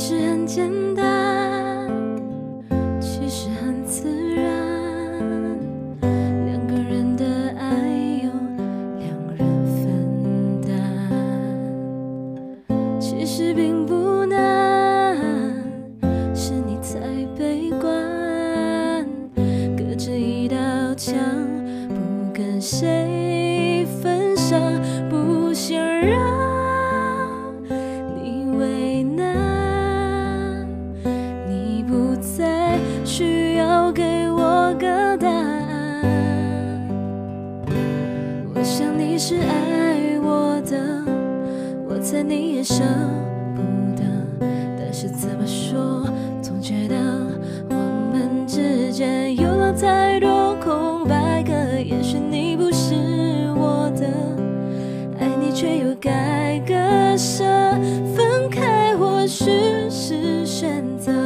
其实很简单，其实很自然，两个人的爱由两人分担，其实并不难，是你太悲观，隔着一道墙，不跟谁分享，不想让。需要给我个答案，我想你是爱我的，我猜你也舍不得，但是怎么说，总觉得我们之间有了太多空白格，也许你不是我的，爱你却又该割舍，分开或许是选择。